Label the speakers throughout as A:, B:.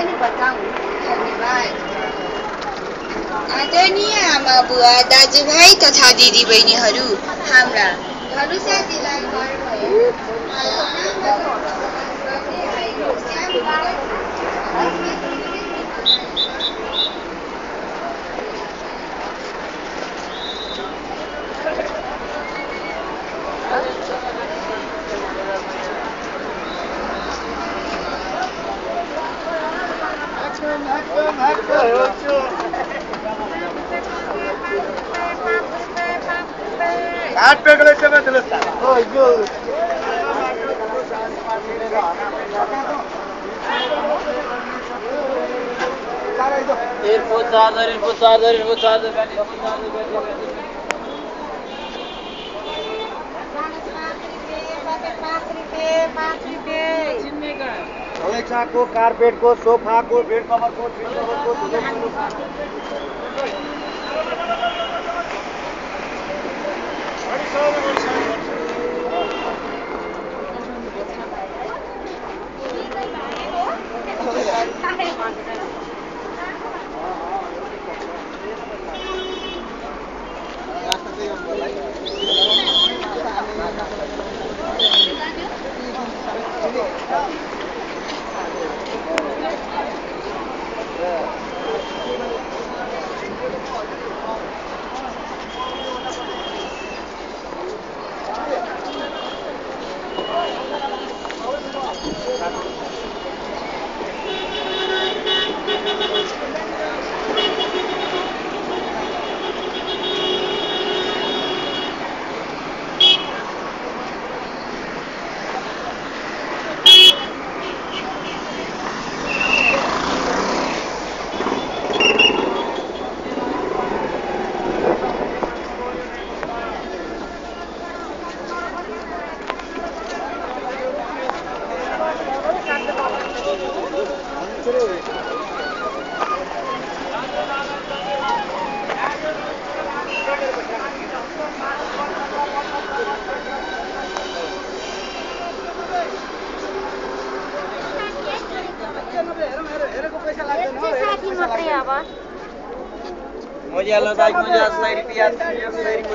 A: पनि बताउँ धन्यवाद आदरणीय आमा बुवा दाजुभाइ तथा दिदीबहिनीहरू हाम्रा धनुषा जिल्ला घर भयो
B: काट पे गले
A: पाँच रुपये पाँच रुपये जिम्मे अलेक्सा
B: को कारपेट को सोफा को बेड कवर को बेड कवर को Thank हाँ। you. हाँ। हाँ। yellow bag mo dyan, slide mo dyan, slide mo.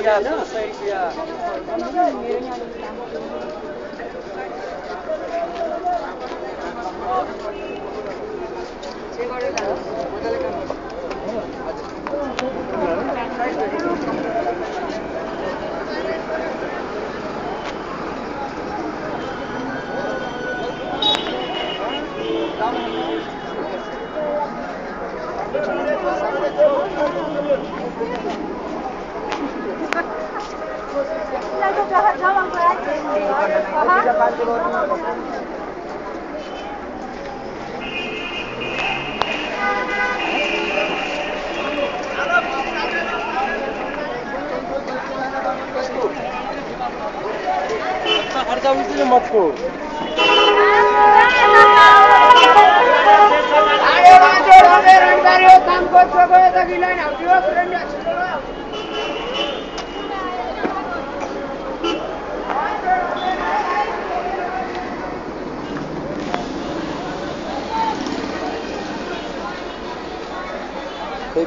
B: Harga wisnu makro.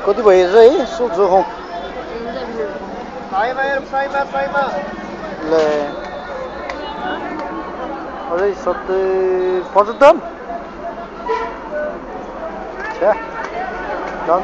B: có tí bày rơi sốt rồi không sai mà sai mà sai mà lệ ở đây sốt từ phó rất thế đón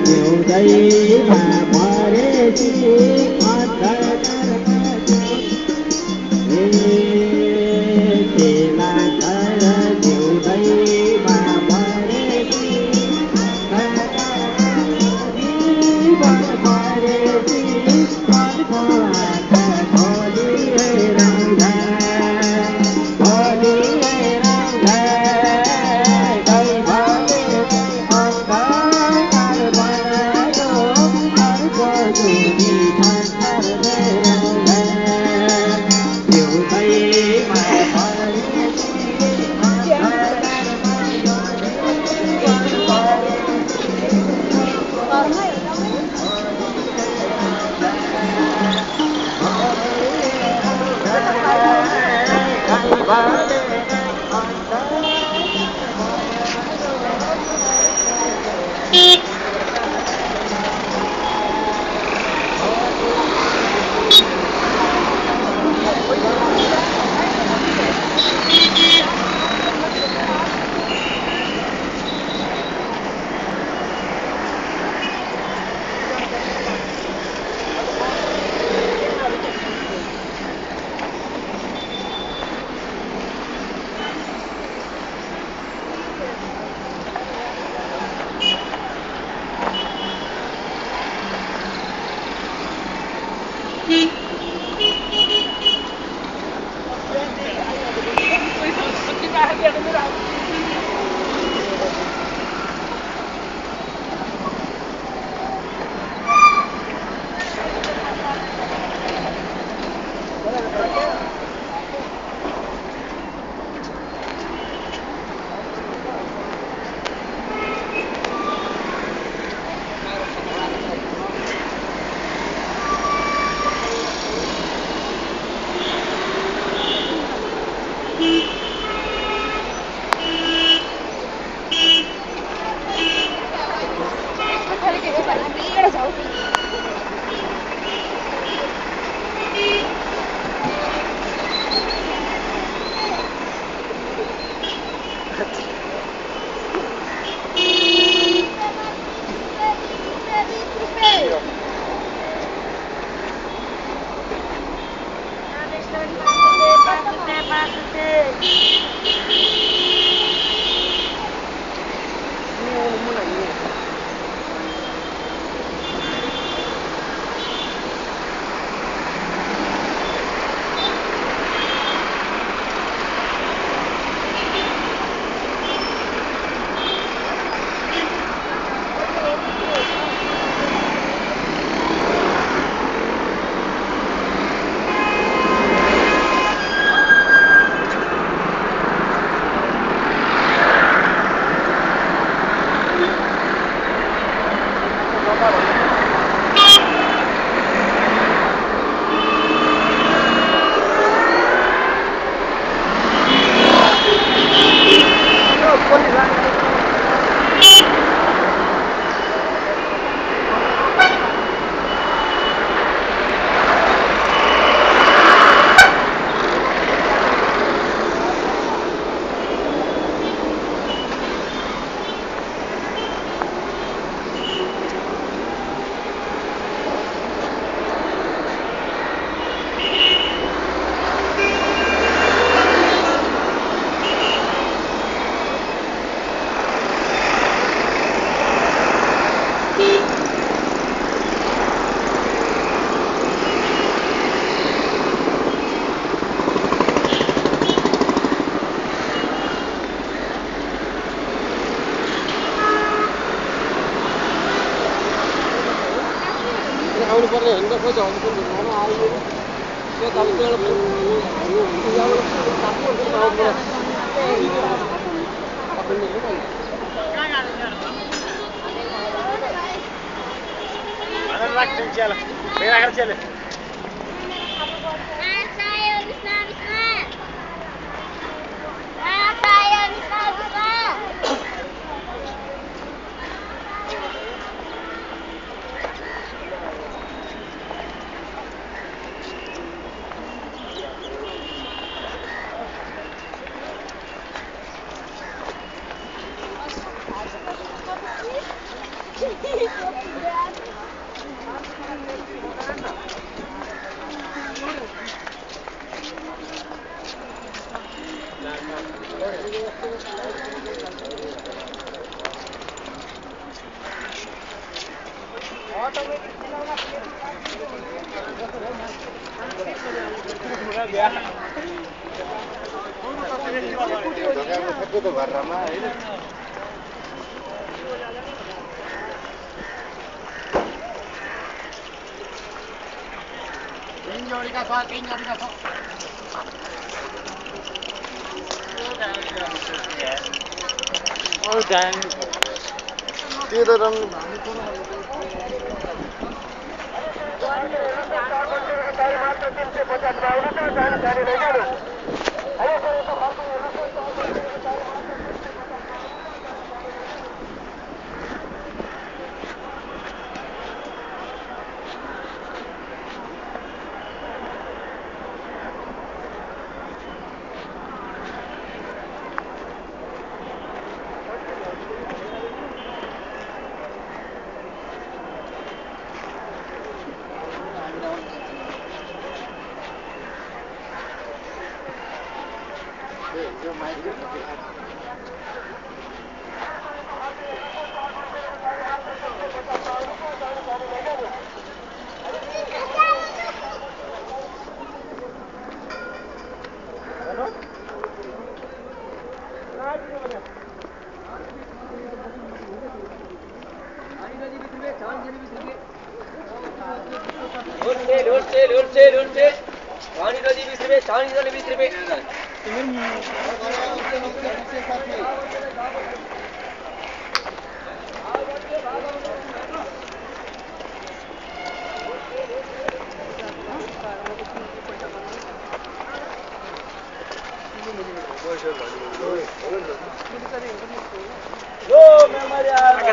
B: ल्याउँदै bırak Türkiye'yle. Beni akar Oh, dan iya, Dude, I. পঁচানব্বই।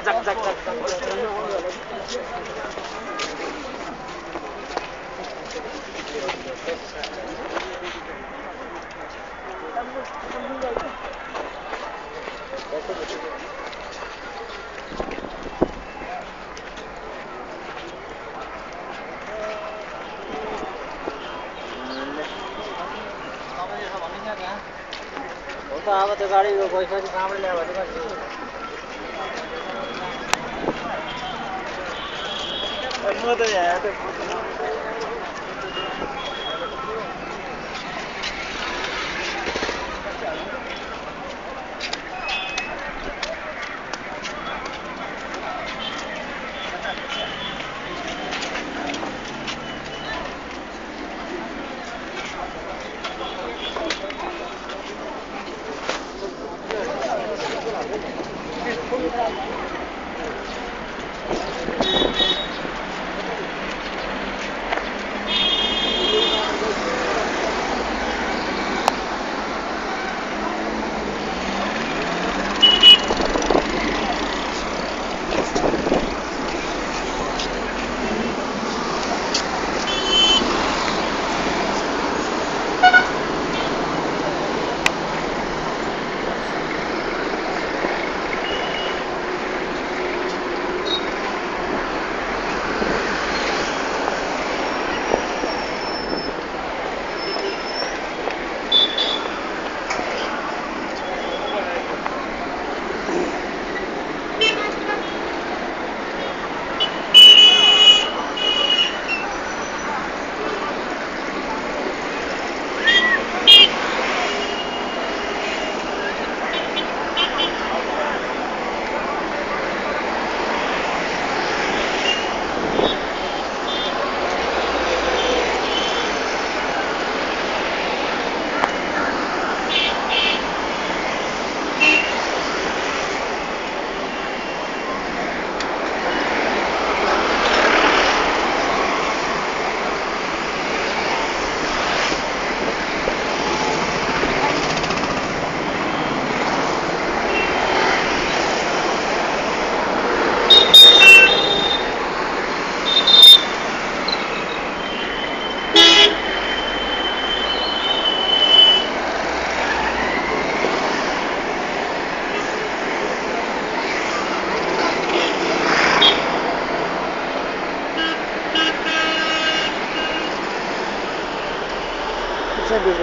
B: giật giật giật giật તો આ બધું ગાડી કોઈ સામે લેવા 什么的呀？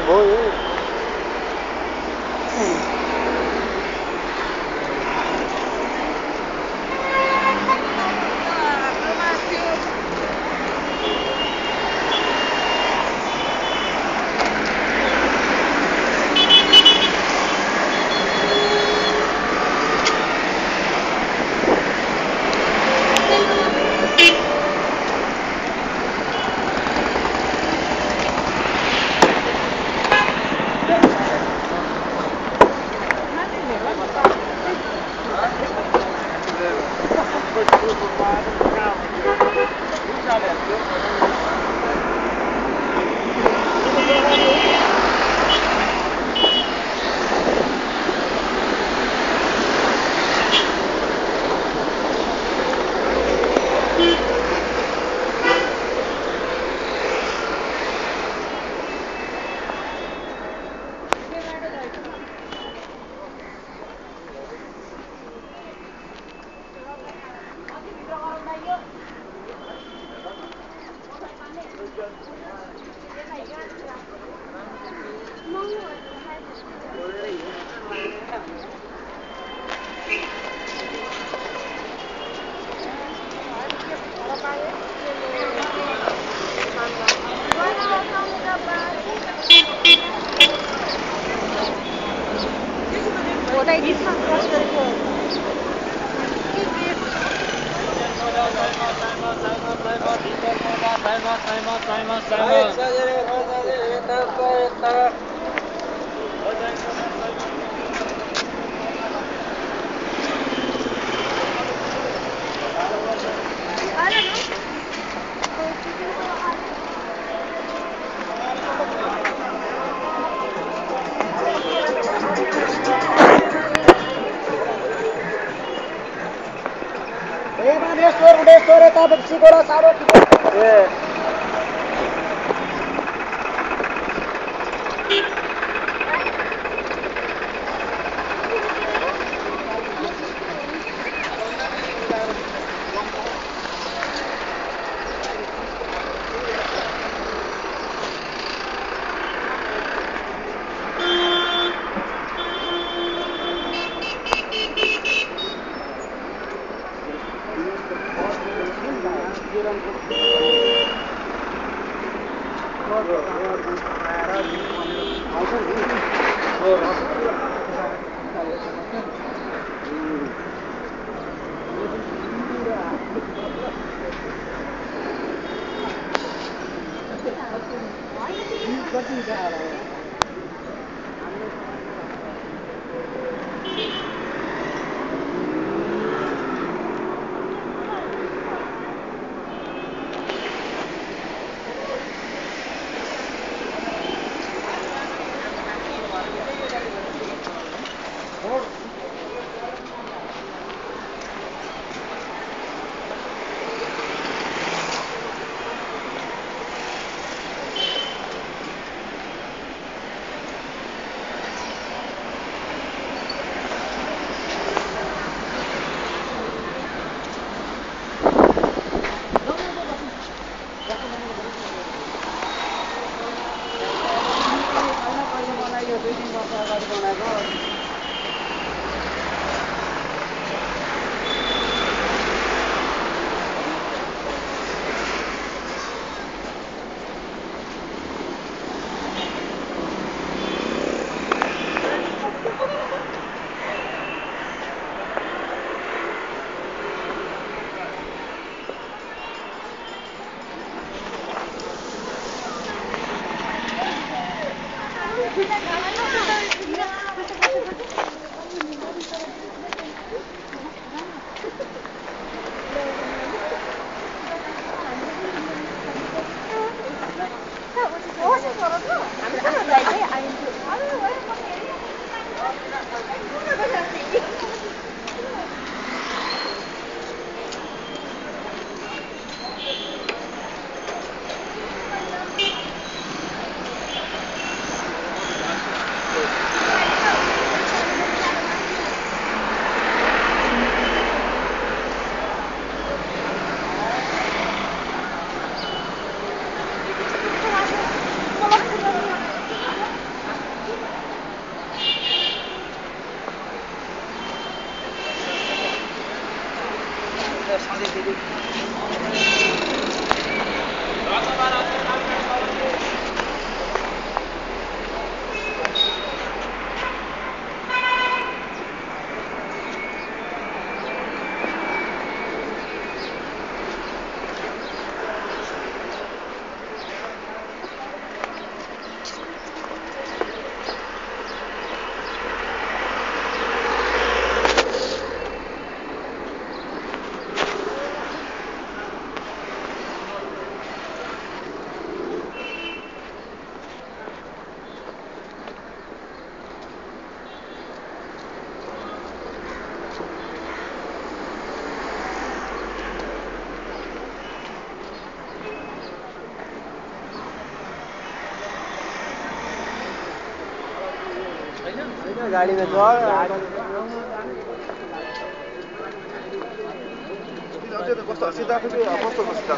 B: boy. સારો Thank you. されてる。गाडीमा चढ कस्तो हसिरहेको थियो कस्तो कस्तो